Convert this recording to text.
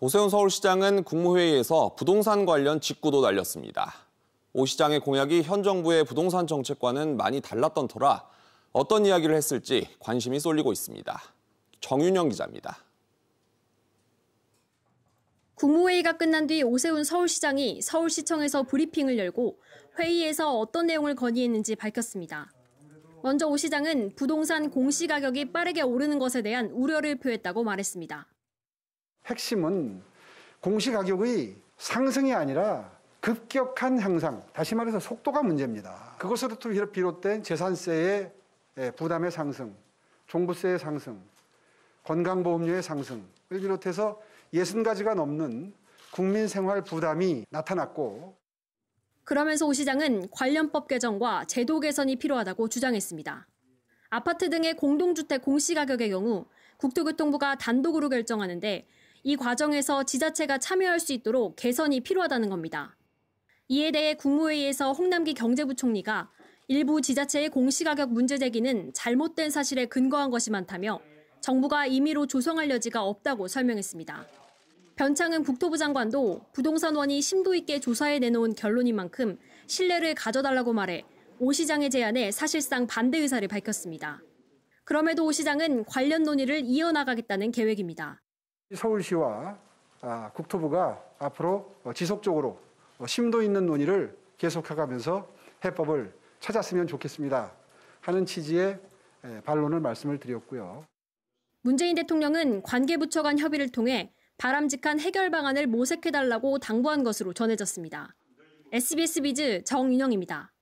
오세훈 서울시장은 국무회의에서 부동산 관련 직구도 날렸습니다. 오 시장의 공약이 현 정부의 부동산 정책과는 많이 달랐던 터라 어떤 이야기를 했을지 관심이 쏠리고 있습니다. 정윤영 기자입니다. 국무회의가 끝난 뒤 오세훈 서울시장이 서울시청에서 브리핑을 열고 회의에서 어떤 내용을 건의했는지 밝혔습니다. 먼저 오 시장은 부동산 공시가격이 빠르게 오르는 것에 대한 우려를 표했다고 말했습니다. 핵심은 공시가격의 상승이 아니라 급격한 향상, 다시 말해서 속도가 문제입니다. 그것으로부터 비롯된 재산세의 부담의 상승, 종부세의 상승, 건강보험료의 상승을 비롯해서 60가지가 넘는 국민 생활 부담이 나타났고 그러면서 오 시장은 관련법 개정과 제도 개선이 필요하다고 주장했습니다. 아파트 등의 공동주택 공시가격의 경우 국토교통부가 단독으로 결정하는데 이 과정에서 지자체가 참여할 수 있도록 개선이 필요하다는 겁니다. 이에 대해 국무회의에서 홍남기 경제부총리가 일부 지자체의 공시가격 문제 제기는 잘못된 사실에 근거한 것이 많다며 정부가 임의로 조성할 여지가 없다고 설명했습니다. 변창은 국토부 장관도 부동산원이 심도 있게 조사해 내놓은 결론인 만큼 신뢰를 가져달라고 말해 오 시장의 제안에 사실상 반대 의사를 밝혔습니다. 그럼에도 오 시장은 관련 논의를 이어나가겠다는 계획입니다. 서울시와 아, 국토부가 앞으로 지속적으로 심도 있는 논의를 계속해가면서 해법을 찾았으면 좋겠습니다. 하는 취지의 반론을 말씀을 드렸고요. 문재인 대통령은 관계부처 간 협의를 통해 바람직한 해결 방안을 모색해달라고 당부한 것으로 전해졌습니다. SBS 비즈 정윤영입니다.